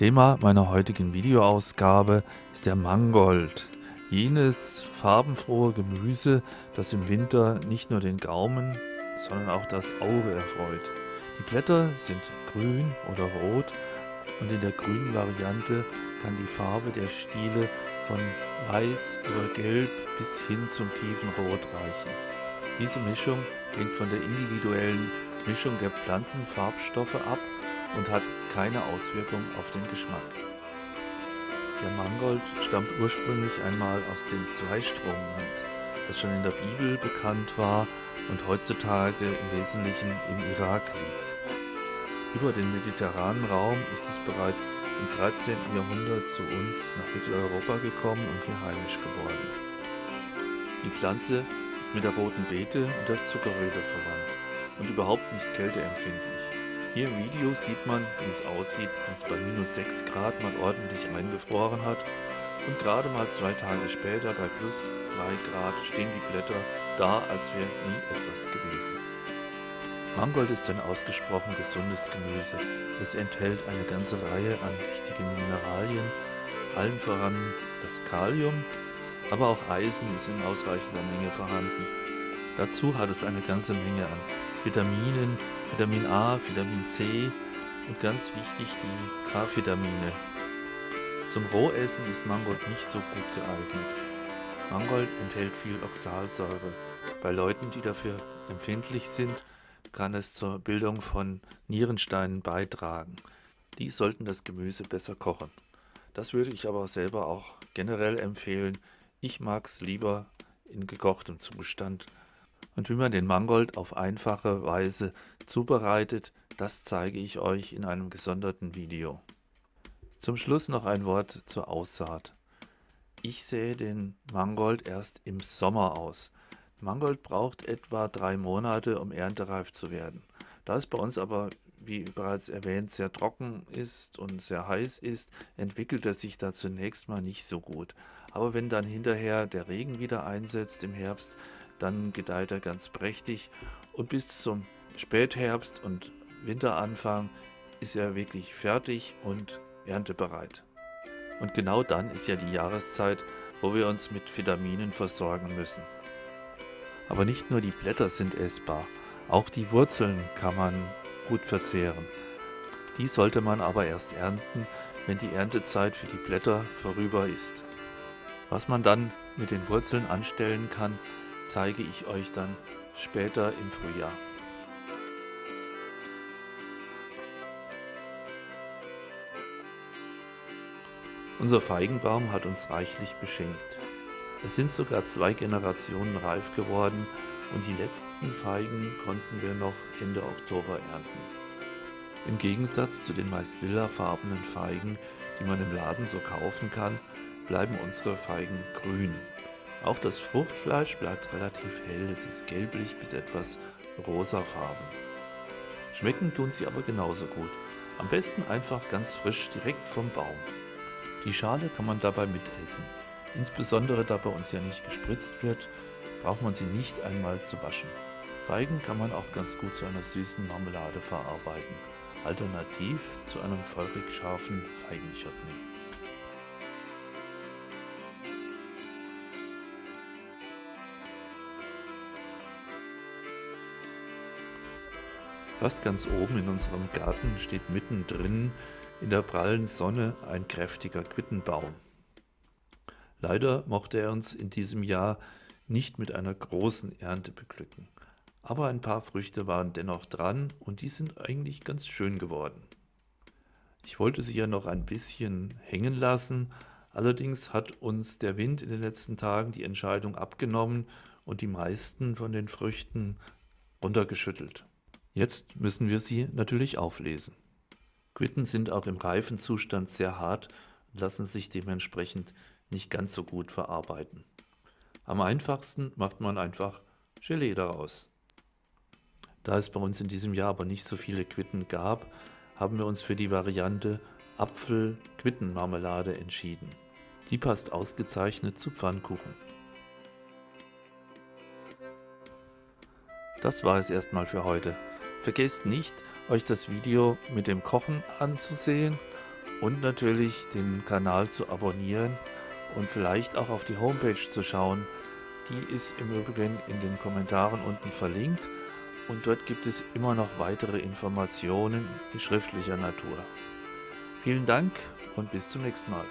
Thema meiner heutigen Videoausgabe ist der Mangold. Jenes farbenfrohe Gemüse, das im Winter nicht nur den Gaumen, sondern auch das Auge erfreut. Die Blätter sind grün oder rot und in der grünen Variante kann die Farbe der Stiele von weiß über gelb bis hin zum tiefen Rot reichen. Diese Mischung hängt von der individuellen Mischung der Pflanzenfarbstoffe ab und hat keine Auswirkung auf den Geschmack. Der Mangold stammt ursprünglich einmal aus dem Zweistromland, das schon in der Bibel bekannt war und heutzutage im Wesentlichen im Irak liegt. Über den mediterranen Raum ist es bereits im 13. Jahrhundert zu uns nach Mitteleuropa gekommen und hier heimisch geworden. Die Pflanze ist mit der roten Beete und der Zuckerrübe verwandt und überhaupt nicht kälteempfindlich. Hier im Video sieht man, wie es aussieht, wenn es bei minus 6 Grad mal ordentlich eingefroren hat und gerade mal zwei Tage später bei plus 3 Grad stehen die Blätter da, als wäre nie etwas gewesen. Mangold ist ein ausgesprochen gesundes Gemüse. Es enthält eine ganze Reihe an wichtigen Mineralien, allen voran das Kalium, aber auch Eisen ist in ausreichender Menge vorhanden. Dazu hat es eine ganze Menge an Vitaminen, Vitamin A, Vitamin C und ganz wichtig die K-Vitamine. Zum Rohessen ist Mangold nicht so gut geeignet. Mangold enthält viel Oxalsäure. Bei Leuten, die dafür empfindlich sind, kann es zur Bildung von Nierensteinen beitragen. Die sollten das Gemüse besser kochen. Das würde ich aber selber auch generell empfehlen. Ich mag es lieber in gekochtem Zustand und wie man den Mangold auf einfache Weise zubereitet, das zeige ich euch in einem gesonderten Video. Zum Schluss noch ein Wort zur Aussaat. Ich sähe den Mangold erst im Sommer aus. Mangold braucht etwa drei Monate, um erntereif zu werden. Da es bei uns aber, wie bereits erwähnt, sehr trocken ist und sehr heiß ist, entwickelt er sich da zunächst mal nicht so gut. Aber wenn dann hinterher der Regen wieder einsetzt im Herbst, dann gedeiht er ganz prächtig und bis zum Spätherbst und Winteranfang ist er wirklich fertig und erntebereit. Und genau dann ist ja die Jahreszeit, wo wir uns mit Vitaminen versorgen müssen. Aber nicht nur die Blätter sind essbar, auch die Wurzeln kann man gut verzehren. Die sollte man aber erst ernten, wenn die Erntezeit für die Blätter vorüber ist. Was man dann mit den Wurzeln anstellen kann, zeige ich euch dann später im Frühjahr. Unser Feigenbaum hat uns reichlich beschenkt. Es sind sogar zwei Generationen reif geworden und die letzten Feigen konnten wir noch Ende Oktober ernten. Im Gegensatz zu den meist lilafarbenen Feigen, die man im Laden so kaufen kann, bleiben unsere Feigen grün. Auch das Fruchtfleisch bleibt relativ hell, es ist gelblich bis etwas rosafarben. Schmecken tun sie aber genauso gut. Am besten einfach ganz frisch direkt vom Baum. Die Schale kann man dabei mitessen. Insbesondere da bei uns ja nicht gespritzt wird, braucht man sie nicht einmal zu waschen. Feigen kann man auch ganz gut zu einer süßen Marmelade verarbeiten. Alternativ zu einem feurig scharfen Feigenchutney. Fast ganz oben in unserem Garten steht mittendrin in der prallen Sonne ein kräftiger Quittenbaum. Leider mochte er uns in diesem Jahr nicht mit einer großen Ernte beglücken. Aber ein paar Früchte waren dennoch dran und die sind eigentlich ganz schön geworden. Ich wollte sie ja noch ein bisschen hängen lassen, allerdings hat uns der Wind in den letzten Tagen die Entscheidung abgenommen und die meisten von den Früchten runtergeschüttelt. Jetzt müssen wir sie natürlich auflesen. Quitten sind auch im reifen Zustand sehr hart und lassen sich dementsprechend nicht ganz so gut verarbeiten. Am einfachsten macht man einfach Gelee daraus. Da es bei uns in diesem Jahr aber nicht so viele Quitten gab, haben wir uns für die Variante Apfel-Quittenmarmelade entschieden. Die passt ausgezeichnet zu Pfannkuchen. Das war es erstmal für heute. Vergesst nicht, euch das Video mit dem Kochen anzusehen und natürlich den Kanal zu abonnieren und vielleicht auch auf die Homepage zu schauen. Die ist im Übrigen in den Kommentaren unten verlinkt und dort gibt es immer noch weitere Informationen in schriftlicher Natur. Vielen Dank und bis zum nächsten Mal.